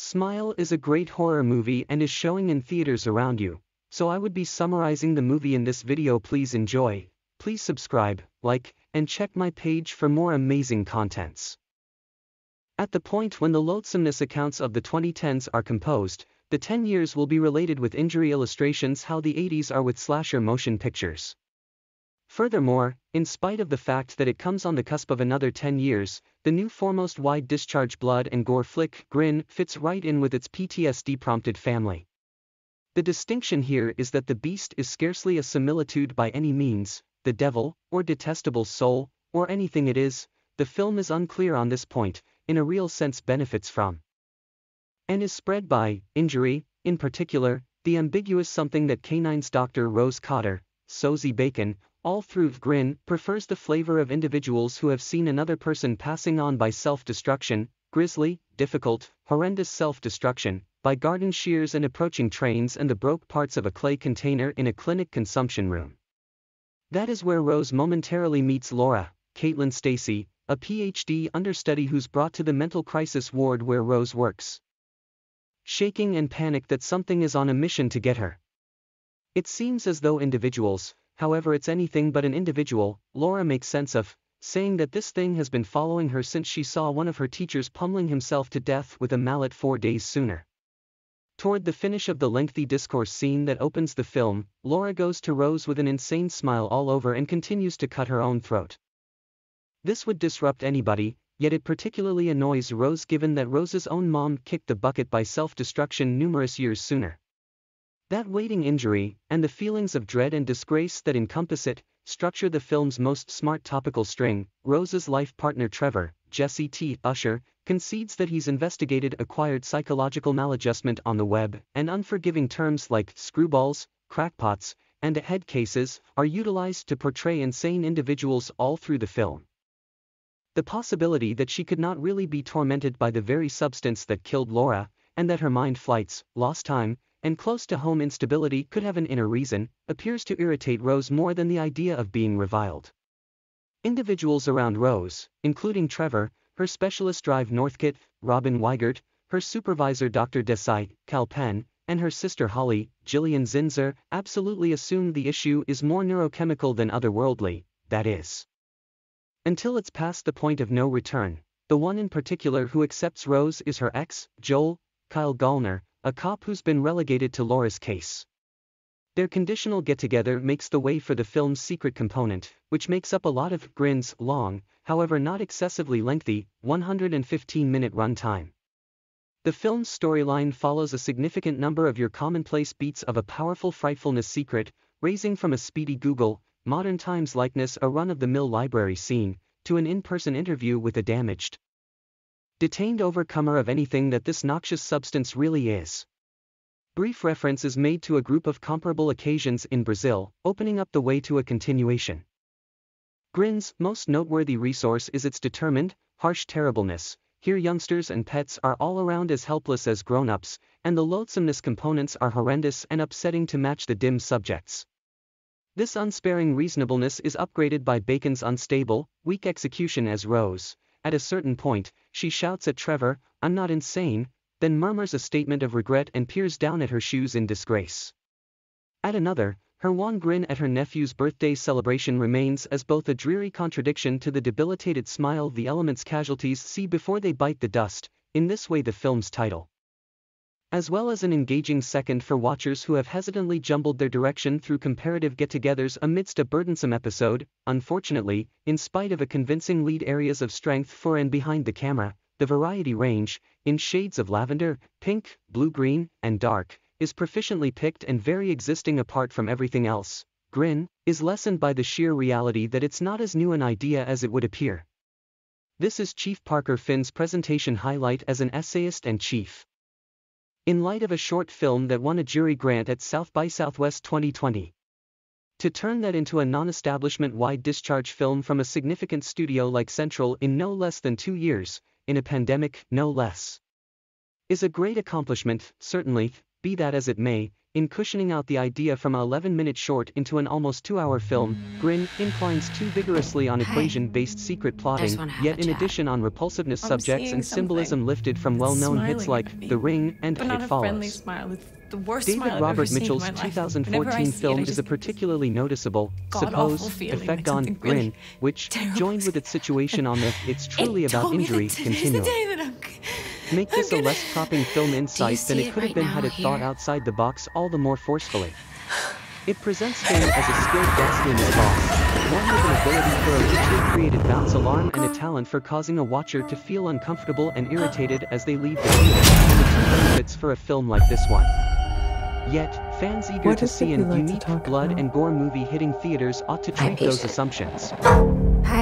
Smile is a great horror movie and is showing in theaters around you, so I would be summarizing the movie in this video please enjoy, please subscribe, like, and check my page for more amazing contents. At the point when the loathsomeness accounts of the 2010s are composed, the 10 years will be related with injury illustrations how the 80s are with slasher motion pictures. Furthermore, in spite of the fact that it comes on the cusp of another 10 years, the new foremost wide discharge blood and gore flick, Grin, fits right in with its PTSD prompted family. The distinction here is that the beast is scarcely a similitude by any means, the devil, or detestable soul, or anything it is, the film is unclear on this point, in a real sense benefits from. And is spread by, injury, in particular, the ambiguous something that K9's Dr. Rose Cotter, Sosie Bacon, all through Grin, prefers the flavor of individuals who have seen another person passing on by self-destruction, grisly, difficult, horrendous self-destruction, by garden shears and approaching trains and the broke parts of a clay container in a clinic consumption room. That is where Rose momentarily meets Laura, Caitlin Stasey, a PhD understudy who's brought to the mental crisis ward where Rose works. Shaking and panicked that something is on a mission to get her. It seems as though individuals, however it's anything but an individual, Laura makes sense of, saying that this thing has been following her since she saw one of her teachers pummeling himself to death with a mallet four days sooner. Toward the finish of the lengthy discourse scene that opens the film, Laura goes to Rose with an insane smile all over and continues to cut her own throat. This would disrupt anybody, yet it particularly annoys Rose given that Rose's own mom kicked the bucket by self-destruction numerous years sooner. That waiting injury, and the feelings of dread and disgrace that encompass it, structure the film's most smart topical string. Rose's life partner Trevor, Jesse T. Usher, concedes that he's investigated acquired psychological maladjustment on the web, and unforgiving terms like screwballs, crackpots, and head cases are utilized to portray insane individuals all through the film. The possibility that she could not really be tormented by the very substance that killed Laura, and that her mind flights, lost time, and close to home instability could have an inner reason, appears to irritate Rose more than the idea of being reviled. Individuals around Rose, including Trevor, her specialist Drive Northcott, Robin Weigert, her supervisor Dr. Desai, Kal Penn, and her sister Holly, Gillian Zinser, absolutely assume the issue is more neurochemical than otherworldly, that is. Until it's past the point of no return, the one in particular who accepts Rose is her ex, Joel, Kyle Gallner, a cop who's been relegated to Laura's case. Their conditional get-together makes the way for the film's secret component, which makes up a lot of Grin's long, however not excessively lengthy, 115-minute runtime. The film's storyline follows a significant number of your commonplace beats of a powerful frightfulness secret, raising from a speedy Google, modern times likeness a run-of-the-mill library scene, to an in-person interview with a damaged, detained overcomer of anything that this noxious substance really is. Brief reference is made to a group of comparable occasions in Brazil, opening up the way to a continuation. Grin's most noteworthy resource is its determined, harsh terribleness. Here youngsters and pets are all around as helpless as grown-ups, and the loathsomeness components are horrendous and upsetting to match the dim subjects. This unsparing reasonableness is upgraded by Bacon's unstable, weak execution as Rose. At a certain point, she shouts at Trevor, I'm not insane, then murmurs a statement of regret and peers down at her shoes in disgrace. At another, her wan grin at her nephew's birthday celebration remains as both a dreary contradiction to the debilitated smile the element's casualties see before they bite the dust, in this way the film's title as well as an engaging second for watchers who have hesitantly jumbled their direction through comparative get-togethers amidst a burdensome episode, unfortunately, in spite of a convincing lead areas of strength for and behind the camera, the variety range, in shades of lavender, pink, blue-green, and dark, is proficiently picked and very existing apart from everything else. Grin, is lessened by the sheer reality that it's not as new an idea as it would appear. This is Chief Parker Finn's presentation highlight as an essayist and chief. In light of a short film that won a jury grant at South by Southwest 2020. To turn that into a non-establishment wide discharge film from a significant studio like Central in no less than two years, in a pandemic, no less. Is a great accomplishment, certainly, Be that as it may, in cushioning out the idea from a 11-minute short into an almost two-hour film, Grin inclines too vigorously on equation-based secret plotting, yet in chat. addition on repulsiveness I'm subjects and symbolism something. lifted from well-known hits like me. The Ring and but not It a friendly Follows. smile. It's the worst smile David I've Robert Mitchell's 2014 Whenever I see it, film I is a particularly noticeable, god-awful suppose, effect on something really Grin, which, terrible joined with its situation on the It's It Truly About told me Injury that today's continuum. Day that I'm- Make this a gonna- less propping film insight than see it it could have right been had it thought outside the box all the more forcefully. It presents Finn as a skilled gaslighting boss, one with an ability for a richly created bounce alarm and a talent for causing a watcher to feel uncomfortable and irritated as they leave the theater, and the benefits for a film like this one. Yet, fans eager What to see an like unique talk blood about? and gore movie hitting theaters ought to Hi, treat those patient. assumptions. Hi.